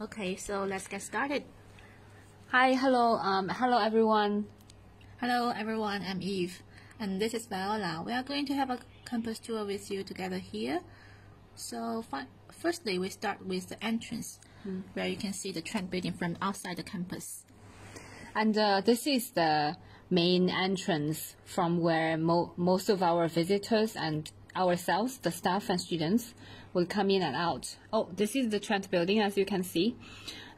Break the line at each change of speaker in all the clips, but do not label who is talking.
Okay, so let's get started.
Hi, hello, um, hello everyone.
Hello everyone, I'm Eve, and this is Viola. We are going to have a campus tour with you together here. So, fi- firstly, we start with the entrance, where you can see the Trent building from outside the campus.
And uh, this is the main entrance from where mo- most of our visitors and ourselves, the staff and students, will come in and out. Oh, this is the Trent building, as you can see.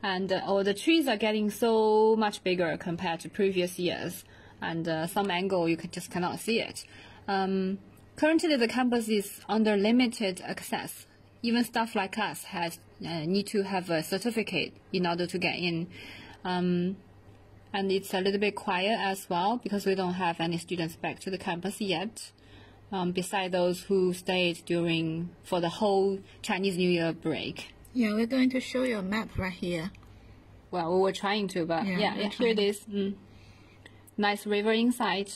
And uh, oh, the trees are getting so much bigger compared to previous years. And uh, some angle you could, just cannot see it. Um, currently, the campus is under limited access. Even staff like us has uh, need to have a certificate in order to get in. Um, and it's a little bit quiet as well because we don't have any students back to the campus yet. Um, beside those who stayed during for the whole Chinese New Year break.
Yeah, we're going to show you a map right here.
Well, we were trying to, but
Yeah,
yeah, yeah here it is. Mm. Nice river inside,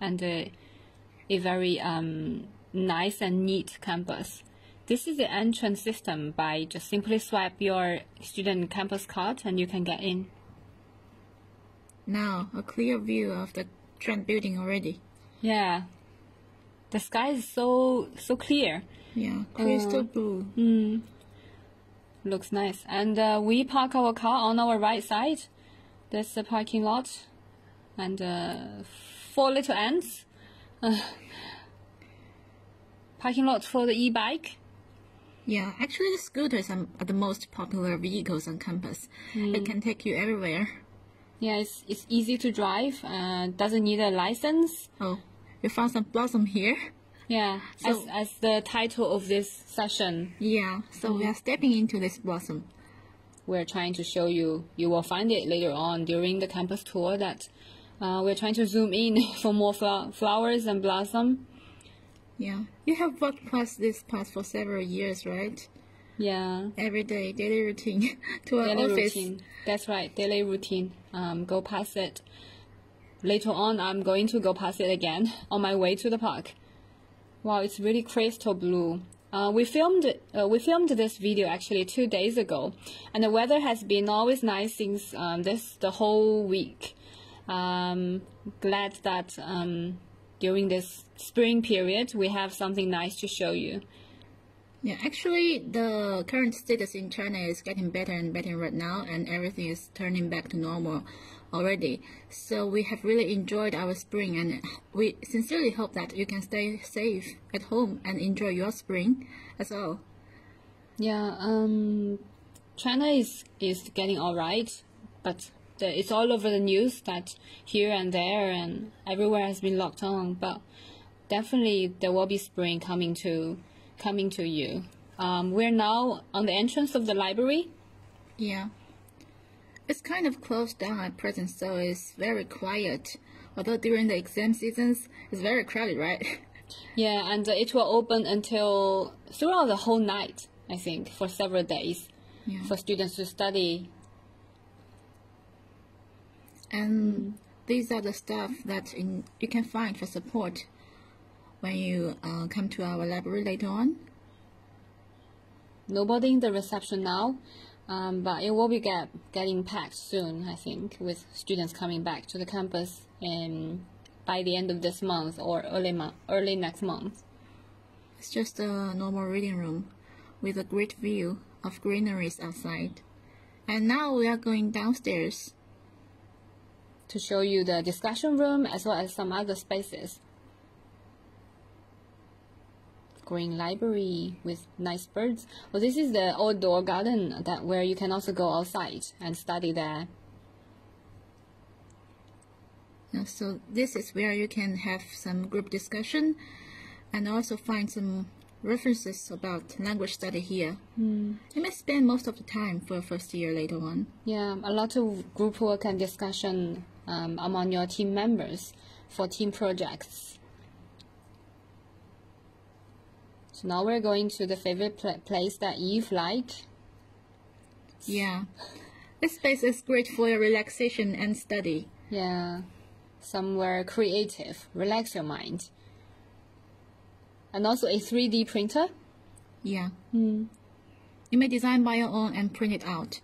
and uh, a very um, nice and neat campus. This is the entrance system. By just simply swipe your student campus card, and you can get in.
Now, a clear view of the Trent building already.
Yeah, the sky is so so clear.
Yeah, crystal blue.
Mm. Looks nice. And uh, we park our car on our right side. There's the parking lot. And uh, four little ants. Uh, parking lot for the e-bike.
Yeah, actually, the scooters are the most popular vehicles on campus. It can take you everywhere.
Yeah, it's, it's easy to drive. Uh, doesn't need a license.
Oh, you found some blossom here?
Yeah,
So-
as, as the title of this session,
Yeah, so we are stepping into this blossom.
we're trying to show you. You will find it later on during the campus tour that uh, we're trying to zoom in for more fla- flowers and blossom.
Yeah, you have walked past this path for several years, right?
Yeah,
Every day, daily routine to our
daily
office.
routine. That's right, daily routine. Um, go past it. Later on, I'm going to go past it again on my way to the park. Wow, it's really crystal blue. Uh, we filmed uh, we filmed this video actually two days ago, and the weather has been always nice since um, this the whole week. Um, glad that um, during this spring period we have something nice to show you.
Yeah, actually, the current status in China is getting better and better right now, and everything is turning back to normal already. So we have really enjoyed our spring, and we sincerely hope that you can stay safe at home and enjoy your spring as well.
Yeah, um, China is is getting all right, but the, it's all over the news that here and there and everywhere has been locked on. But definitely there will be spring coming to coming to you. Um, we're now on the entrance of the library.
Yeah. It's kind of closed down at present, so it's very quiet. Although during the exam seasons, it's very crowded, right?
Yeah, and uh, it will open until throughout the whole night. I think for several days
Yeah.
for students to study.
And these are the stuff that in, you can find for support when you uh, come to our library later on.
nobody in the reception now, um, but it will be get, getting packed soon, I think, with students coming back to the campus in, by the end of this month or early, mo- early next month.
It's just a normal reading room with a great view of greeneries outside. And now we are going downstairs.
To show you the discussion room as well as some other spaces. Green library with nice birds. Well, this is the outdoor garden that where you can also go outside and study there.
So this is where you can have some group discussion and also find some references about language study here. You may spend most of the time for first year later on.
Yeah, a lot of group work and discussion um, among your team members for team projects. So now we're going to the favorite pla place that you've liked.
Yeah. This space is great for your relaxation and study.
Yeah, somewhere creative, relax your mind. And also a 3D printer.
Yeah. Hmm. You may design by your own and print it out.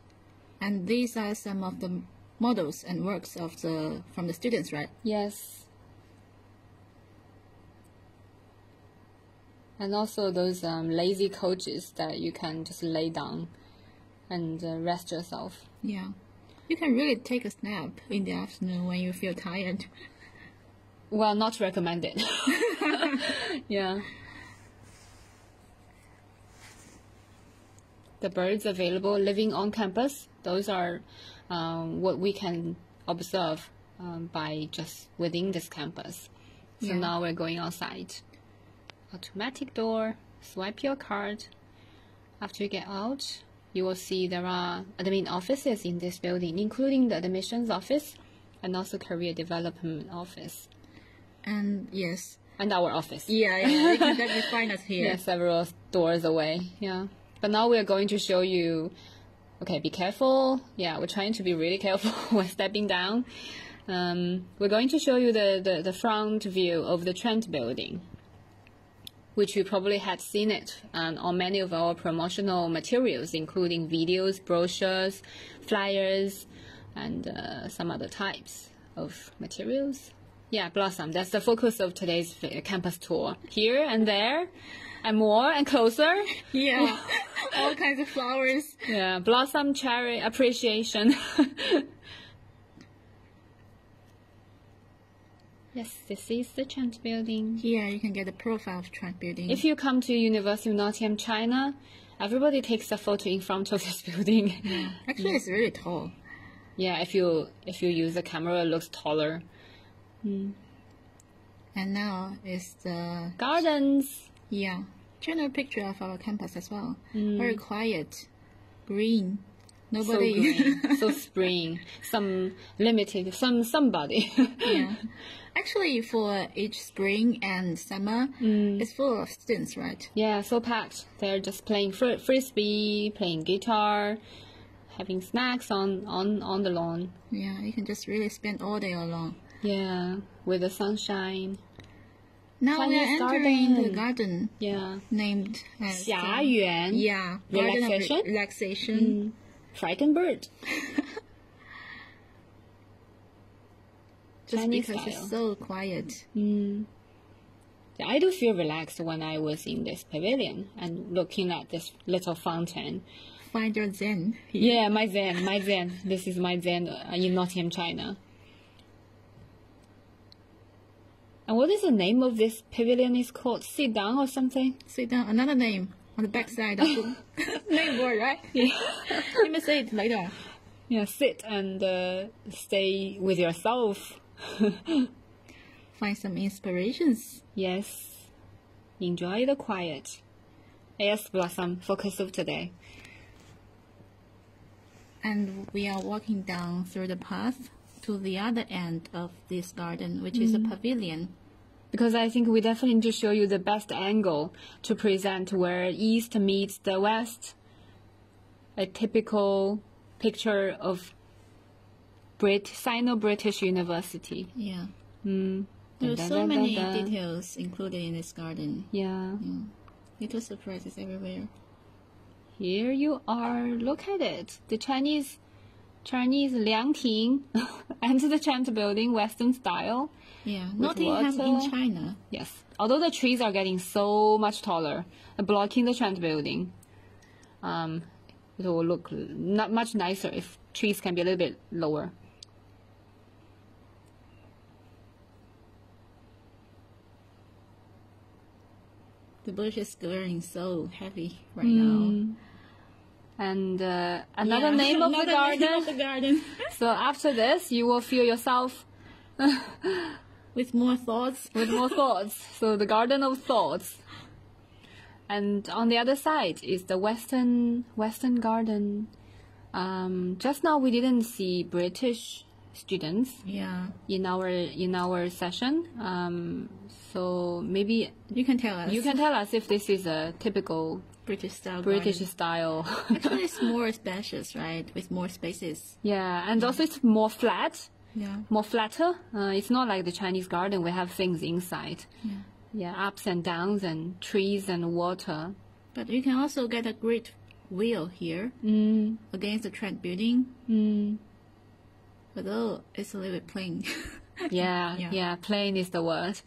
And these are some of the models and works of the from the students, right?
Yes. And also those um, lazy coaches that you can just lay down and uh, rest yourself.
Yeah. You can really take a nap in the afternoon when you feel tired.
Well, not recommended. yeah. The birds available living on campus, those are um, what we can observe um, by just within this campus. So
Yeah.
now we're going outside. Automatic door, swipe your card. After you get out, you will see there are admin offices in this building, including the admissions office and also career development office
And yes.
and our office.
Yeah, yeah. You can definitely find us here.
Yeah, several doors away. Yeah. But now we're going to show you. Okay, be careful. Yeah, we're trying to be really careful when stepping down. Um, we're going to show you the, the, the front view of the Trent building, which you probably had seen it um, on many of our promotional materials, including videos, brochures, flyers, and uh, some other types of materials. Yeah, Blossom. That's the focus of today's campus tour. Here and there, and more and closer.
Yeah. All kinds of flowers.
Yeah, Blossom Cherry Appreciation. yes, this is the Trent Building.
Here you can get a profile of Trent Building.
If you come to University of Nottingham, China, everybody takes a photo in front of this building.
Actually, it's really tall.
yeah, if you if you use the camera, it looks taller.
And now is the
Gardens.
yeah general picture of our campus as well.
Mm.
Very quiet, green.
So
Nobody.
green, so spring. Some limited, some somebody.
yeah. Actually, for each spring and summer,
Mm.
it's full of students, right?
Yeah, so packed. They're just playing fr- frisbee, playing guitar, having snacks on, on, on the lawn.
Yeah, you can just really spend all day along.
Yeah, with the sunshine.
Now we are entering the
garden. Yeah.
named as
霞园.
Yeah, garden of re-
Relaxation?
relaxation.
Frightened bird.
Just
Chinese
because
style.
it's so quiet.
Mm. Yeah, I do feel relaxed when I was in this pavilion and looking at this little fountain.
Find your zen.
Yeah, my zen, my zen. This is my zen uh, in Nottingham, China. And what is the name of this pavilion? Is called Sit Down or something?
Sit down. Another name on the back side of the name board, right?
Yeah.
Let me say it later.
Yeah, sit and uh, stay with yourself.
Find some inspirations.
yes. Enjoy the quiet. Yes, Blossom, focus of today.
And we are walking down through the path to the other end of this garden, which is a mm-hmm. pavilion.
Because I think we definitely need to show you the best angle to present where east meets the west. A typical picture of Brit Sino-British University.
Yeah.
Mm.
There are so
dun,
many
dun.
details included in this garden.
Yeah.
Little surprises everywhere.
Here you are. Look at it. The Chinese Chinese Liangting and the Trent building, Western style.
Yeah. Nottingham
water.
in China.
Yes. Although the trees are getting so much taller, uh, blocking the Trent building, um, it will look not much nicer if trees can be a little bit lower.
The bush is growing so heavy right now.
And uh, another
Yeah.
name of the
name
garden.
of the garden.
so after this, you will feel yourself
With more thoughts.
with more thoughts. So the garden of thoughts. And on the other side is the western western garden. Um, just now we didn't see British students
Yeah.
in our in our session. Um, so maybe
You can tell us.
you can tell us if this is a typical
British style.
British
garden.
style.
Actually, it's more spacious, right? With more spaces.
yeah, and also it's more flat,
Yeah.
more flatter. Uh, it's not like the Chinese garden. We have things inside. Yeah, ups and downs and trees and water.
But you can also get a great wheel here
Mm,
against the Trent building,
mm.
although it's a little bit plain.
Yeah,
Yeah.
yeah, plain is the word.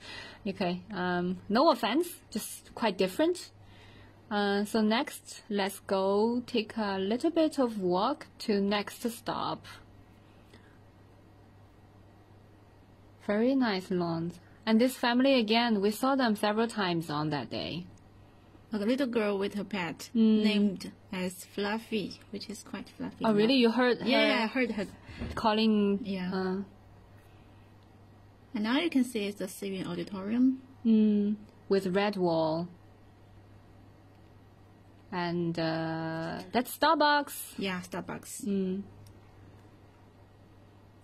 Okay. Um, no offense, just quite different. Uh, so next, let's go take a little bit of walk to next stop. Very nice lawns. And this family again, we saw them several times on that day.
a little girl with her pet named as Fluffy, which is quite fluffy.
Oh, really? You heard her
Yeah, I heard her.
calling?
Yeah.
Uh,
And now you can see it's the Syrian auditorium.
mm, with red wall. And uh, that's Starbucks.
Yeah, Starbucks.
Mm.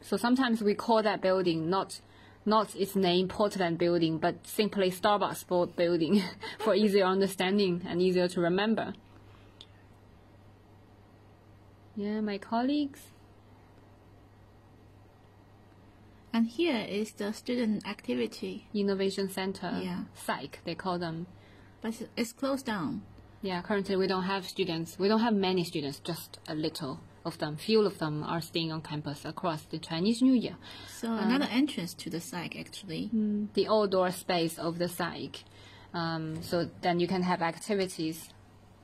So sometimes we call that building not not its name Portland Building, but simply Starbucks Building for easier understanding and easier to remember. Yeah, my colleagues.
And here is the student activity,
Innovation Center,
Yeah.
Psych, they call them.
but it's- closed down.
Yeah, currently we don't have students. We don't have many students, just a little of them. Few of them are staying on campus across the Chinese New Year.
So another entrance to the psych, actually.
the outdoor space of the psych. Um, so then you can have activities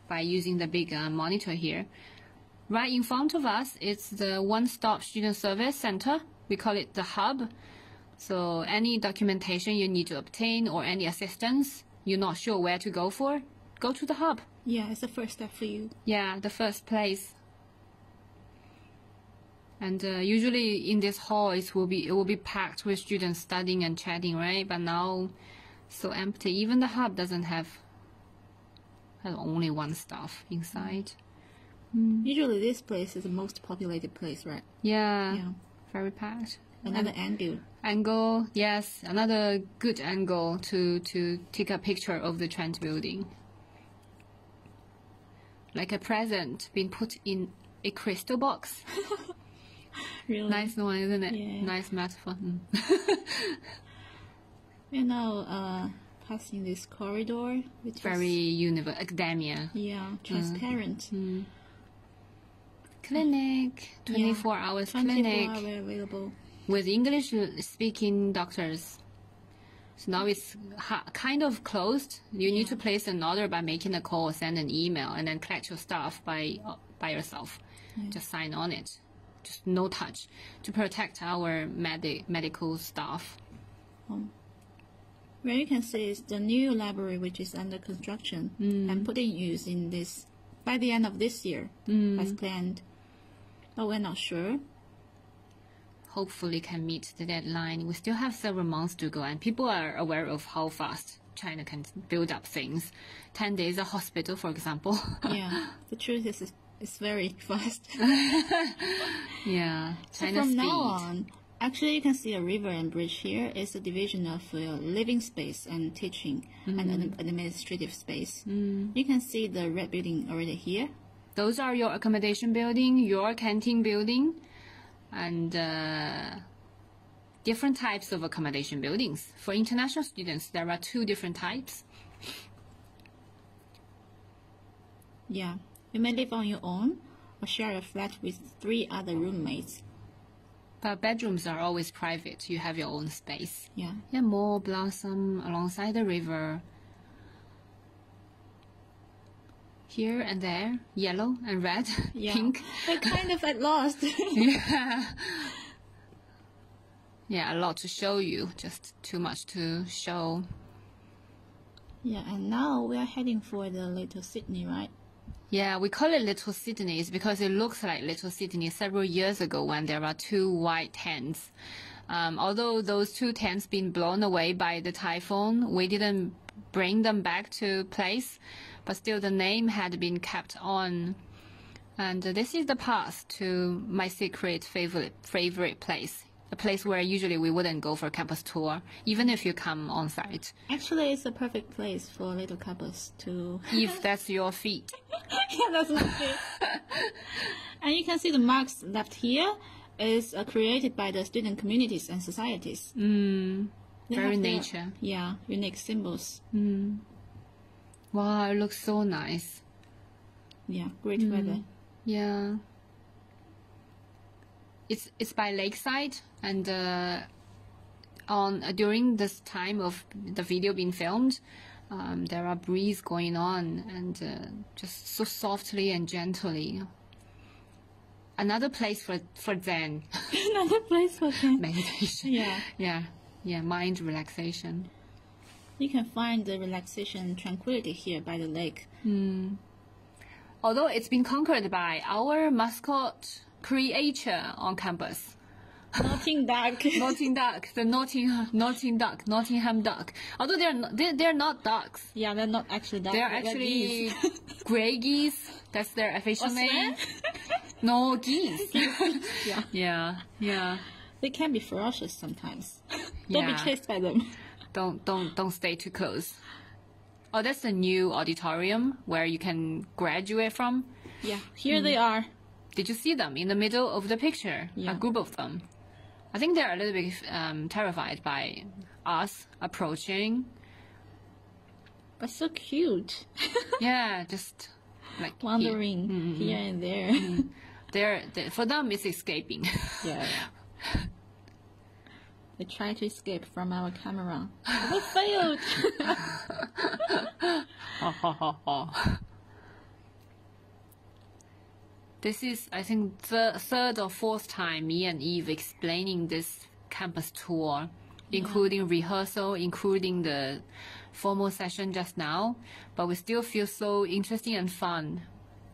by using the big uh, monitor here. Right in front of us, is the one-stop student service center. We call it the hub. So any documentation you need to obtain or any assistance you're not sure where to go for, go to the hub.
Yeah, it's the first step for you.
Yeah, the first place. And uh, usually in this hall, it will be it will be packed with students studying and chatting, right? But now, so empty. Even the hub doesn't have has only one staff inside.
Usually this place is the most populated place, right?
Yeah,
Yeah.
Very packed.
Another angle.
Angle, yes, another good angle to to take a picture of the Trent building. Like a present being put in a crystal box.
Really.
Nice one, isn't it?
Yeah.
Nice metaphor. Mm.
We're now uh, passing this corridor, which
Very
is
universal. Academia.
yeah transparent.
Clinic. 24 hours
24
clinic
hour available.
with English uh, speaking doctors. So now it's ha- kind of closed. You need to place an order by making a call, send an email, and then collect your stuff by uh, by yourself. Just sign on it. Just no touch to protect our medi- medical staff.
Where you can see is the new library which is under construction and mm. put in use in this by the end of this year mm. as planned. But we're not sure.
hopefully can meet the deadline. We still have several months to go, and people are aware of how fast China can build up things. Ten days a hospital, for example.
Yeah, the truth is it's, it's very fast.
yeah,
So from
speed.
now on, actually you can see a river and bridge here is a division of uh, living space and teaching and ad- administrative space. You can see the red building already here.
Those are your accommodation building, your canteen building, and uh, different types of accommodation buildings. For international students, there are two different types.
Yeah, you may live on your own or share a flat with three other roommates.
But bedrooms are always private. You have your own space.
Yeah,
Yeah, more blossom alongside the river. Here and there, yellow and red,
yeah.
pink.
We're kind of at lost.
Yeah. Yeah, a lot to show you, just too much to show.
yeah, and now we are heading for the Little Sydney, right?
Yeah, we call it Little Sydney because it looks like Little Sydney several years ago when there are two white tents. Um, although those two tents been blown away by the typhoon, we didn't bring them back to place, but still the name had been kept on. And this is the path to my secret favorite favorite place, a place where usually we wouldn't go for campus tour, even if you come on site,
Actually, it's a perfect place for little couples to.
if that's your feet.
yeah, that's not it. and you can see the marks left here is uh, created by the student communities and societies.
Mm, very
have their-
nature.
yeah, unique symbols.
Wow, it looks so nice.
Yeah, great weather.
Yeah. It's it's by lakeside and uh, on uh, during this time of the video being filmed, um, there are breeze going on and uh, just so softly and gently. Another place for for Zen
Another place for them.
meditation.
Yeah.
yeah, yeah, mind relaxation.
You can find the relaxation and tranquility here by the lake. Hmm.
Although it's been conquered by our mascot creature on campus.
Nothing dark.
Notting Duck, the Notting Notting Duck, Nottingham Duck. Although they're not, they're, they're not ducks.
yeah, they're not actually dark.
They're
they're
actually gray geese. That's their official name. No geese.
yeah.
yeah, yeah.
They can be ferocious sometimes. Don't
Yeah.
be chased by them.
Don't don't don't stay too close. Oh, that's the new auditorium where you can graduate from.
Yeah, here they mm. are.
Did you see them in the middle of the picture?
Yeah.
A group of them. I think they're a little bit um, terrified by us approaching.
But so cute.
Yeah, just like here.
Wandering mm-hmm. here and there. Mm-hmm.
They're, they for them it's escaping.
yeah. They try to escape from our camera. They failed.
this is I think the third or fourth time me and Eve explaining this campus tour, including rehearsal, including the formal session just now. But we still feel so interesting and fun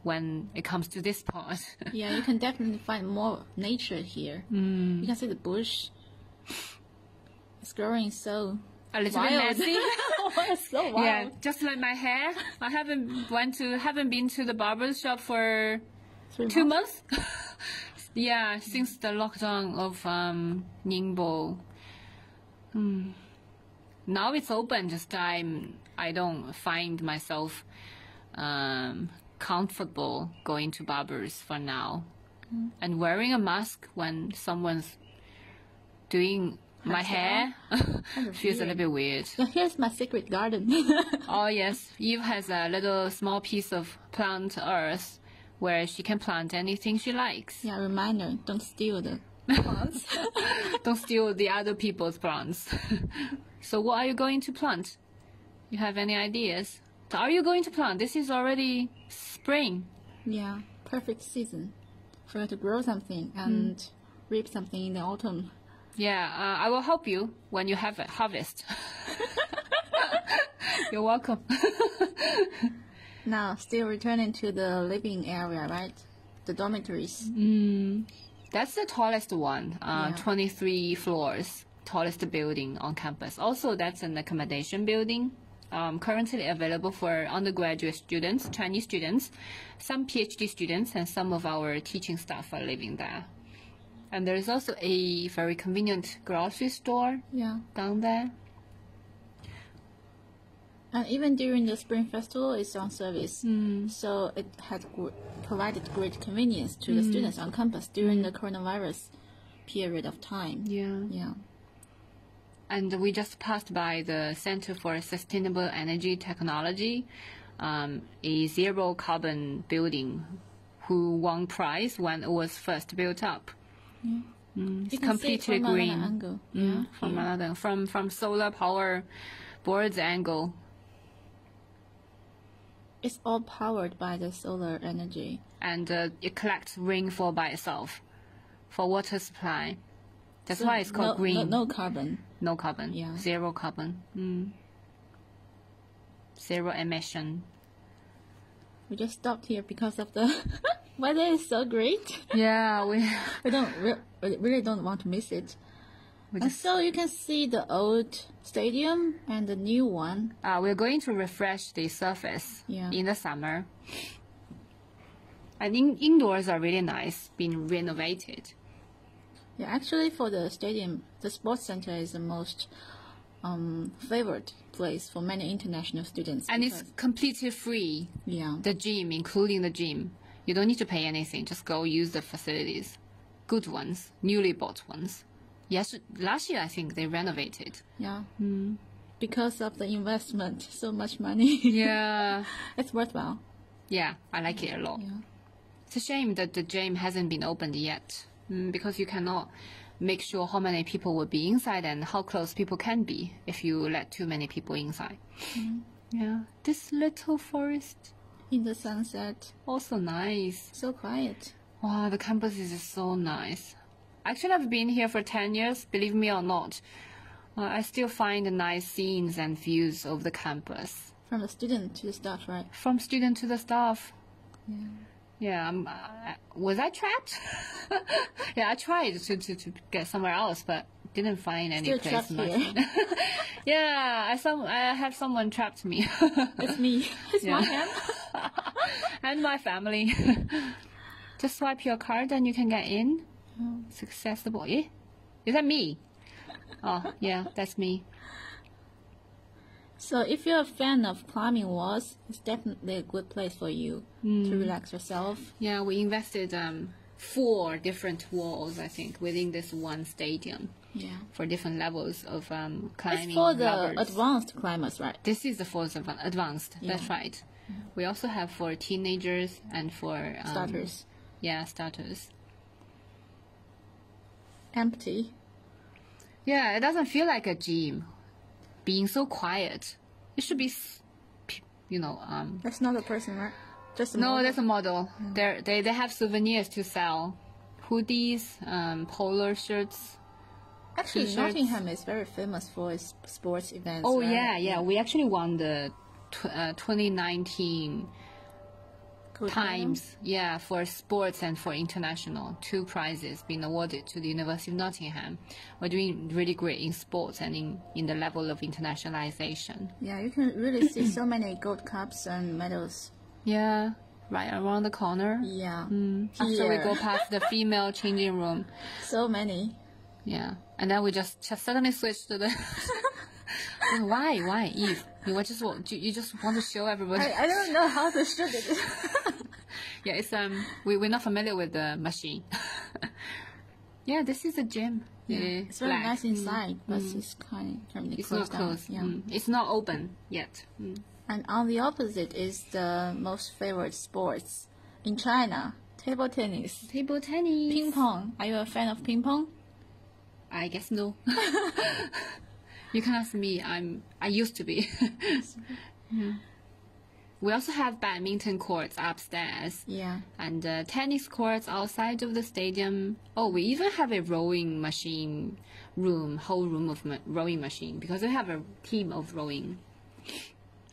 when it comes to this part.
yeah, you can definitely find more nature here. Mm. You can see the bush. It's growing so
a little bit messy.
it's so wild.
Yeah, just like my hair. I haven't went to haven't been to the barber shop for
Three
two
months.
months. yeah, since the lockdown of um, Ningbo. Hmm. Now it's open. Just I'm I don't find myself um, comfortable going to barbers for now, and wearing a mask when someone's doing my hair feels a little bit weird.
Here's my secret garden.
Oh yes, Eve has a little small piece of plant earth where she can plant anything she likes.
yeah, reminder, don't steal the plants.
Don't steal the other people's plants. so what are you going to plant? You have any ideas? Are you going to plant? This is already spring.
yeah, perfect season for you to grow something and hmm. reap something in the autumn.
Yeah, uh, I will help you when you have a harvest. You're welcome.
Now, still returning to the living area, right? The dormitories.
That's the tallest one, uh,
Yeah.
23 floors, tallest building on campus. Also, that's an accommodation building. Um, currently available for undergraduate students, Chinese students, some PhD students, and some of our teaching staff are living there. And there's also a very convenient grocery store
Yeah.
down there.
And even during the Spring Festival, it's on service. So it had gr- provided great convenience to the students on campus during the coronavirus period of time.
Yeah.
Yeah.
And we just passed by the Center for Sustainable Energy Technology, um, a zero carbon building, who won prize when it was first built up. Mm,
You
it's
it
completely
from another
green.
angle.
Mm,
Yeah.
from
yeah.
another from from solar power board's angle.
It's all powered by the solar energy.
and uh, it collects rainfall by itself for water supply. That's
So
why it's called
no,
green.
No, no carbon.
No carbon.
Yeah.
Zero carbon. Mm. Zero emission.
We just stopped here because of the weather is so great.
Yeah, we
We don't re- really don't want to miss it.
we
And so you can see the old stadium and the new one.
uh, we're going to refresh the surface
Yeah.
in the summer. And in, indoors are really nice, being renovated.
Yeah, actually, for the stadium, the sports center is the most um, favored place for many international students.
And it's completely free.
yeah,
The gym, including the gym. You don't need to pay anything. Just go use the facilities. Good ones, newly bought ones. Yes, last year I think they renovated.
yeah.
Hmm.
Because of the investment, so much money.
Yeah.
it's worthwhile.
Yeah, I like it a lot.
Yeah.
It's a shame that the gym hasn't been opened yet mm, because you cannot make sure how many people will be inside and how close people can be if you let too many people inside. Yeah, this little forest
In the sunset,
also nice.
so quiet.
Wow, the campus is so nice. Actually, I've been here for 10 years, believe me or not. Uh, I still find nice scenes and views of the campus.
From the student to the staff, right?
From student to the staff.
Yeah.
Yeah, um, uh, was I trapped? yeah, I tried to, to, to get somewhere else, but didn't find any
Still
place much.
here.
yeah, I some I had someone trapped me,
It's me. It's my hand.
And my family. Just swipe your card and you can get in. It's accessible. Eh? Is that me? Oh, yeah, that's me.
So if you're a fan of climbing walls, it's definitely a good place for you
Mm.
to relax yourself.
Yeah, we invested um, four different walls, I think, within this one stadium
Yeah.
for different levels of um, climbing.
It's for the
rubbers.
advanced climbers, right?
This is the for the advanced. That's right. We also have for teenagers and for um,
Starters.
Yeah, starters.
Empty.
Yeah, it doesn't feel like a gym. Being so quiet, it should be, you know, um.
That's not a person, right? Just a
No,
model.
that's a model. They're, they they have souvenirs to sell, hoodies, um, polo shirts.
Actually. Nottingham is very famous for its sports events.
Oh
right?
yeah, yeah. We actually won the tw- uh, 2019
Cool
times. Yeah, for sports and for international, two prizes being awarded to the University of Nottingham. We're doing really great in sports and in in the level of internationalization.
Yeah, you can really see so many gold cups and medals.
Yeah, right around the corner.
Yeah.
Mm, After we go past the female changing room.
So many.
Yeah, and then we just, just suddenly switch to the. why? Why, Eve? You just want you you just want to show everybody.
I, I don't know how to shoot it.
yeah, it's um we we're not familiar with the machine. yeah, this is a gym. Yeah,
it's very
black.
nice inside, but it's kind of currently
It's
closed
not
down.
closed.
Yeah.
Mm. It's not open yet. Mm.
And on the opposite is the most favorite sports in China: table tennis,
Table tennis.
ping pong. Are you a fan of ping pong?
I guess no. you can ask me. I'm. I used to be. Yeah. We also have badminton courts upstairs
Yeah.
and uh, tennis courts outside of the stadium. Oh, we even have a rowing machine room, whole room of ma- rowing machine because we have a team of rowing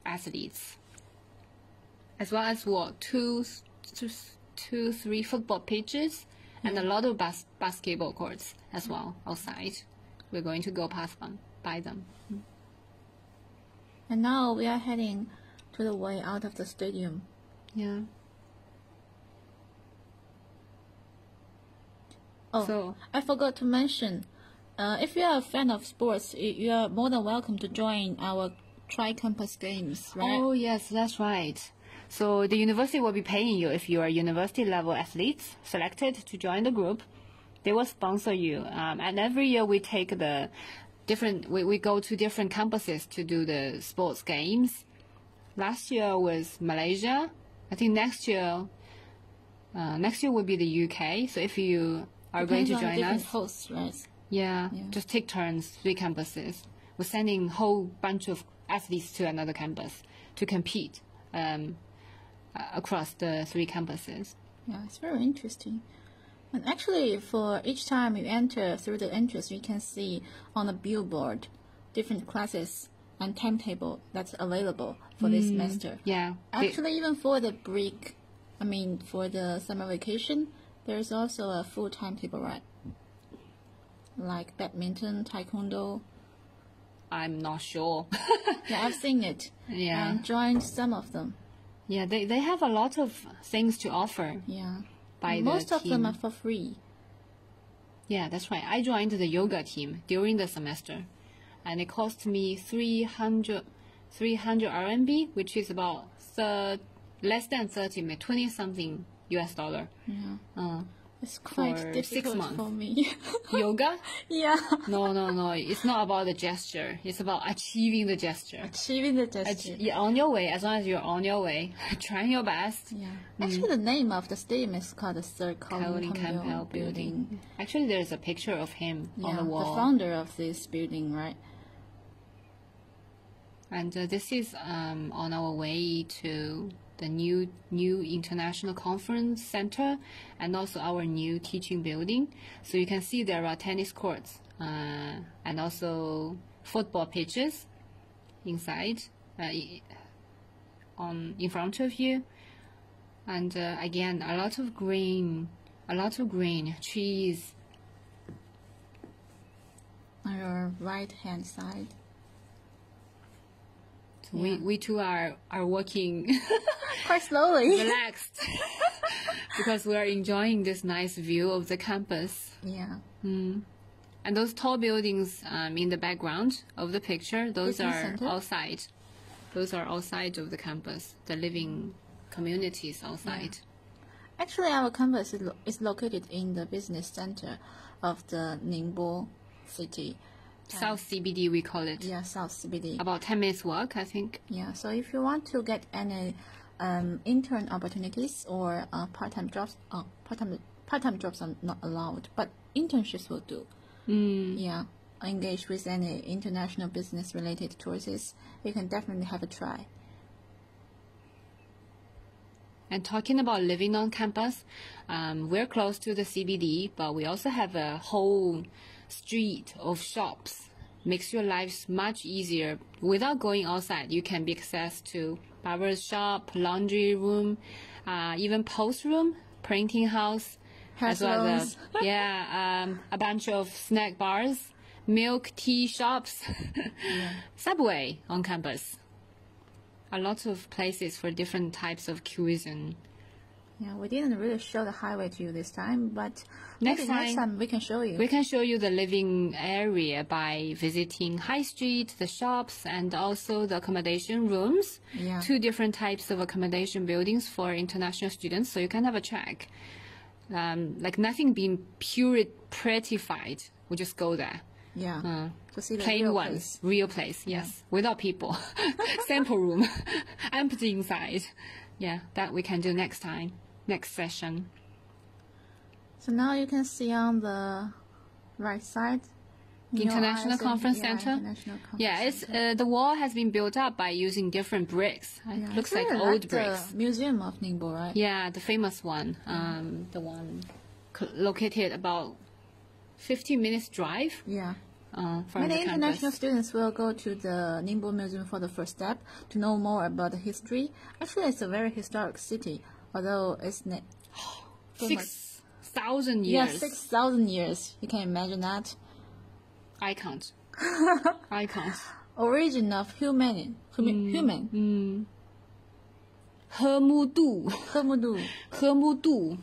athletes, as well as what two, two, two, three football pitches and a lot of bas- basketball courts as well outside. We're going to go past them, by them.
And now we are heading to the way out of the stadium.
Yeah.
Oh,
So
I forgot to mention. Uh, if you are a fan of sports, you are more than welcome to join our tri-campus games, right?
Oh, yes, that's right. So the university will be paying you if you are university level athletes selected to join the group. They will sponsor you. Um, and every year we take the different, we, we go to different campuses to do the sports games. Last year was Malaysia. I think next year, uh, next year will be the UK. So if you are going
Depends
to
on the
join
different
us,
hosts, right?
yeah, just take turns, three campuses. We're sending a whole bunch of athletes to another campus to compete um, across the three campuses.
Yeah, it's very interesting. And actually, for each time you enter through the entrance, you can see on the billboard different classes and timetable that's available for this hmm. semester.
Yeah,
Actually, even for the break, I mean, for the summer vacation, there's also a full timetable, right? Like badminton, taekwondo.
I'm not sure.
Yeah, I've seen it.
Yeah.
And joined some of them.
yeah, they, they have a lot of things to offer
Yeah.
By
Most of
team.
them are for free.
Yeah, that's right. I joined the yoga team during the semester, and it cost me 300, 300 RMB, which is about thir- less than 30, 20 something US dollar.
Yeah.
Uh,
It's quite difficult
six months.
for me.
Yoga?
yeah.
No, no, no. It's not about the gesture. It's about achieving the gesture.
Achieving the gesture.
Ach- You're on your way. As long as you're on your way, trying your best.
yeah. Actually, the name of the stadium is called the Sir Colin
Colin
Campbell,
Campbell building. Actually, there's a picture of him
Yeah,
on the wall.
The founder of this building, right?
And uh, this is um, on our way to the new new international conference center and also our new teaching building. So you can see there are tennis courts uh, and also football pitches inside uh, on in front of you. And uh, again, a lot of green, a lot of green trees.
On your right hand side.
So we, we too are are working
Quite slowly.
relaxed because we are enjoying this nice view of the campus.
yeah.
And those tall buildings um, in the background of the picture, those
Business
are
center?
outside. Those are outside of the campus, the living communities outside.
Actually, our campus is, lo- is located in the business center of the Ningbo city.
South CBD, we call it.
Yeah, South CBD.
About 10 minutes walk, I think.
Yeah, so if you want to get any um, intern opportunities or uh, part-time jobs, uh, part-time part-time jobs are not allowed, but internships will do. Mm. Yeah, engage with any international business-related courses, you can definitely have a try.
And talking about living on campus, um, we're close to the CBD, but we also have a whole street of shops. Makes your lives much easier. Without going outside, you can be access to barber's shop, laundry room, uh, even post room, printing house,
Hair
as well as a, yeah, um, a bunch of snack bars, milk tea shops, subway on campus a lot of places for different types of cuisine.
Yeah, we didn't really show the highway to you this time, but
Next
maybe next
time-
time we can show you.
We can show you the living area by visiting High Street, the shops, and also the accommodation rooms.
Yeah.
Two different types of accommodation buildings for international students, so you can have a check. Um, like nothing being pure prettified. We just go there.
yeah, to see the
Plain
real
ones,
place.
real place, yes, without people. Sample room, empty inside. Yeah, that we can do next time, next session.
So now you can see on the right side. in
International Conference
yeah,
Center?
International Conference
Yeah, it's uh, the wall has been built up by using different bricks. It
Yeah,
looks like
really
old
the
bricks.
museum of Ningbo, right?
Yeah, the famous one, um, the one located about 15 minutes drive
Yeah.
uh, from
Many
the
international students will go to the Ningbo Museum for the first step to know more about the history. Actually, it's a very historic city, although it's ne-
Six thousand
yeah
years.
six thousand years. You can imagine that
I can't. I can't.
origin of human mm, human human
Hemudu,
Hemudu
Hemudu,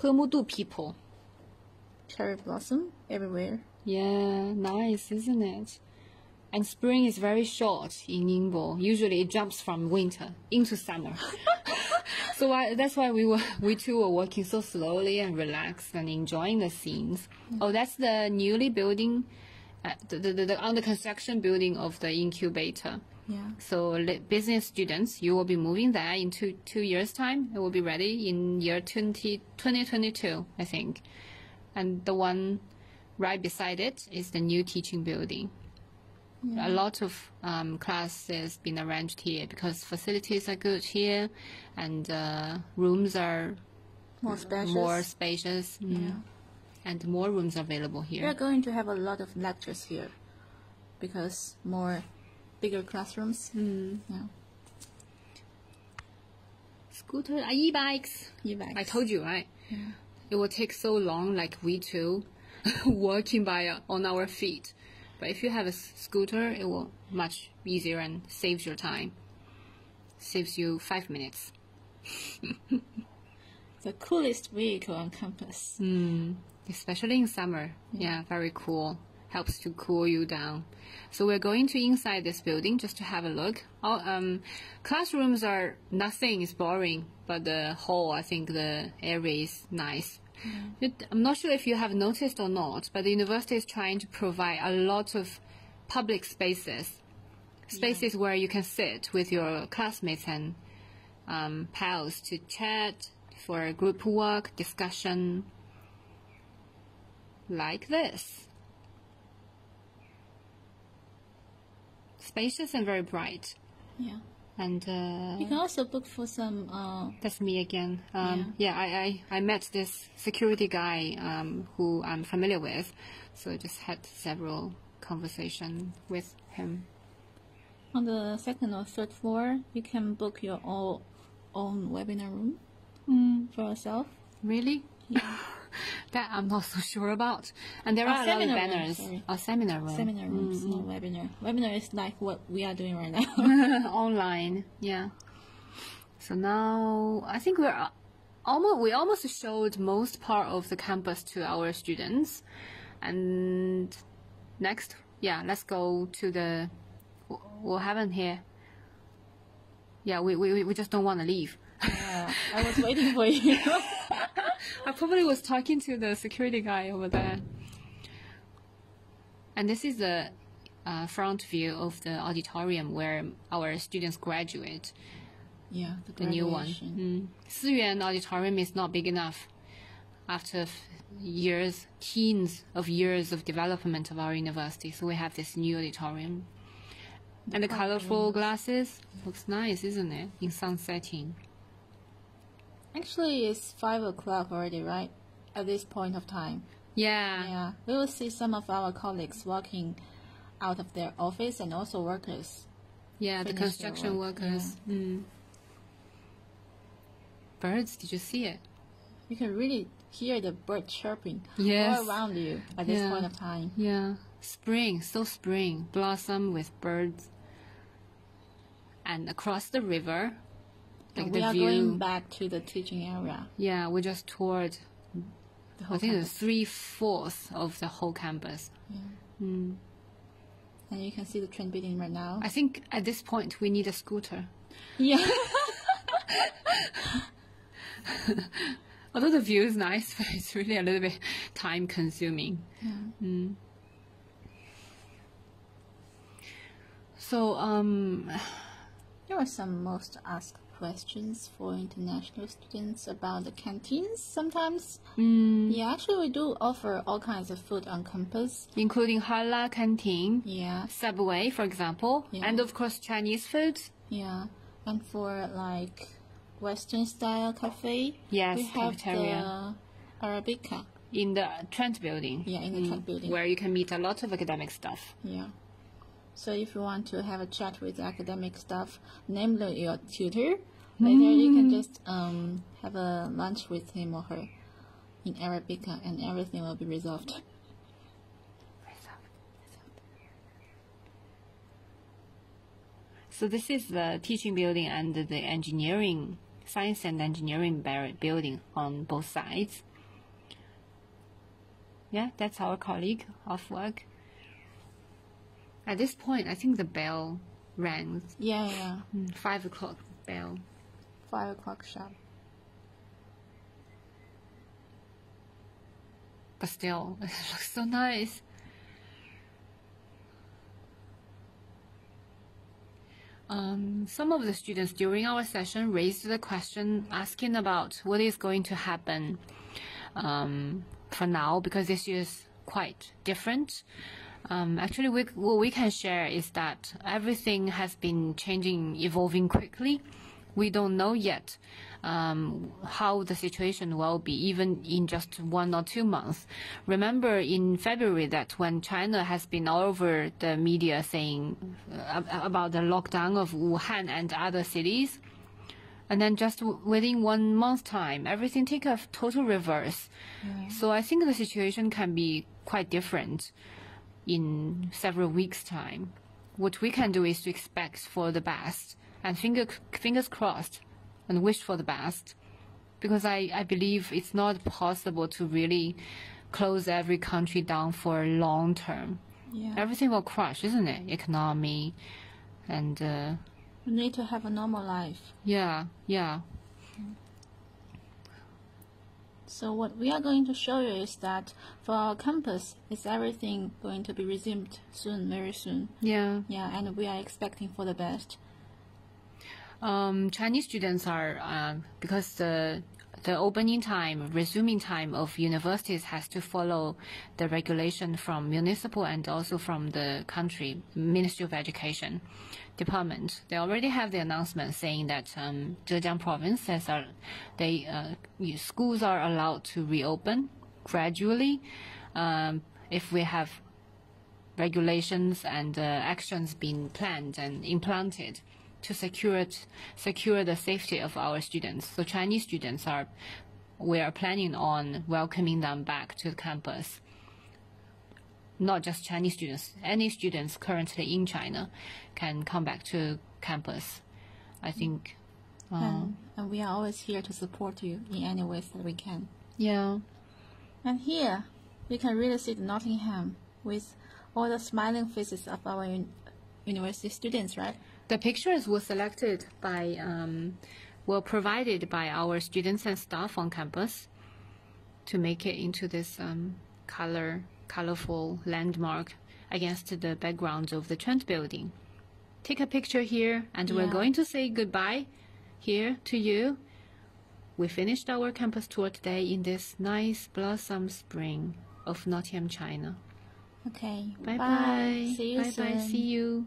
Hemudu people.
cherry blossom everywhere.
Yeah, nice, isn't it? And spring is very short in Ningbo. Usually it jumps from winter into summer. so I, that's why we were we too were working so slowly and relaxed and enjoying the scenes. Oh, that's the newly building, uh, the, the, the, the under construction building of the incubator.
Yeah.
So business students, you will be moving there in two, two years' time. It will be ready in year 20, 2022, I think. And the one right beside it is the new teaching building. A lot of um, classes been arranged here because facilities are good here, and uh, rooms are
More spacious.
more spacious, mm,
Yeah.
and more rooms available here.
We are going to have a lot of lectures here because more bigger classrooms.
Mm.
Yeah.
Scooter, uh, e-bikes.
E-bikes.
I told you, right? It will take so long, like we two, walking by uh, on our feet. But if you have a scooter, it will much easier and saves your time. Saves you five minutes.
the coolest vehicle on campus.
Mm, especially in summer. Yeah, very cool. helps to cool you down. So we're going to inside this building just to have a look. All, um, classrooms are nothing is boring, but the hall, I think the area is nice. It, I'm not sure if you have noticed or not, but the university is trying to provide a lot of public spaces, spaces where you can sit with your classmates and um, pals to chat for group work, discussion, like this. Spacious and very bright.
Yeah.
And uh,
You can also book for some. Uh,
that's me again. Um, yeah, I, I, I met this security guy um, who I'm familiar with, so I just had several conversation with him.
on the second or third floor, you can book your own, own webinar room
Mm,
for yourself.
really?
Yeah.
That I'm not so sure about. And there are a lot of
seminar
banners. Oh, seminar room.
Seminar rooms,
Mm-hmm.
not webinar. Webinar is like what we are doing right now.
online. Yeah. So now I think we're uh, almost we almost showed most part of the campus to our students, and next, yeah, let's go to the what happened here. Yeah, we we we just don't want to leave.
yeah, I was waiting for you.
I probably was talking to the security guy over there. And this is the uh, front view of the auditorium where our students graduate.
yeah,
the new one. Mm. Siyuan Auditorium is not big enough after years, teens of years of development of our university. So we have this new auditorium. and the colorful glasses looks nice, isn't it? In sun setting.
Actually, it's five o'clock already, right? At this point of time.
Yeah.
Yeah, we will see some of our colleagues walking out of their office and also workers.
Yeah, the construction
work,
workers. Mm. Birds, did you see it?
You can really hear the bird chirping
Yes.
all around you at this
Yeah.
point of time.
Yeah. Spring, so spring. Blossom with birds. And across the river, like
we are
view.
going back to the teaching area.
Yeah, we just toured,
The
I think
campus.
it's three fourths of the whole campus. Mm.
And you can see the Trent building right now.
I think at this point we need a scooter.
Yeah.
Although the view is nice, but it's really a little bit time consuming. Mm. So, um,
there were some most asked questions for international students about the canteens sometimes.
mm,
Yeah, actually we do offer all kinds of food on campus.
including Halal Canteen,
Yeah,
Subway, for example,
Yeah.
and of course Chinese food.
yeah. And for like Western style cafe,
Yes,
we have
cafeteria.
the Arabica.
In the Trent building.
Yeah, in the Trent building.
Where you can meet a lot of academic stuff.
Yeah. So if you want to have a chat with academic staff, namely your tutor, later you can just um, have a lunch with him or her in Arabica and everything will be resolved.
So this is the teaching building and the engineering, science and engineering building on both sides. Yeah, that's our colleague of work. At this point, I think the bell rang.
Yeah, yeah.
Mm, Five o'clock bell.
Five o'clock sharp.
But still, it looks so nice. Um, some of the students during our session raised the question asking about what is going to happen um, for now because this year is quite different. Um, actually, we, what we can share is that everything has been changing, evolving quickly. We don't know yet um, how the situation will be, even in just one or two months. Remember in February that when China has been all over the media saying uh, about the lockdown of Wuhan and other cities, and then just w- within one month time, everything take a total reverse. So I think the situation can be quite different in several weeks' time. What we can do is to expect for the best and finger, fingers crossed and wish for the best. Because I, I believe it's not possible to really close every country down for long term.
Yeah.
Everything will crash, isn't it? Economy, and uh,
We need to have a normal life.
yeah, yeah,
So what we are going to show you is that for our campus, is everything going to be resumed soon, very soon.
yeah.
Yeah, and we are expecting for the best.
Um, Chinese students are um, because the the opening time, resuming time of universities has to follow the regulation from municipal and also from the country Ministry of Education department. They already have the announcement saying that um, Zhejiang province says are they uh, schools are allowed to reopen gradually um, if we have regulations and uh, actions being planned and implanted to secure it, secure the safety of our students. So Chinese students are, we are planning on welcoming them back to the campus. Not just Chinese students, any students currently in China can come back to campus. I think, uh,
And, and we are always here to support you in any ways that we can.
yeah,
And here, we can really see the Nottingham with all the smiling faces of our un- university students, right?
The pictures were selected by, um, were provided by our students and staff on campus to make it into this um, color, colorful landmark against the background of the Trent building. Take a picture here, and we're going to say goodbye here to you. We finished our campus tour today in this nice blossom spring of Nottingham, China.
Okay.
Bye bye.
See you
bye
soon.
bye. See you.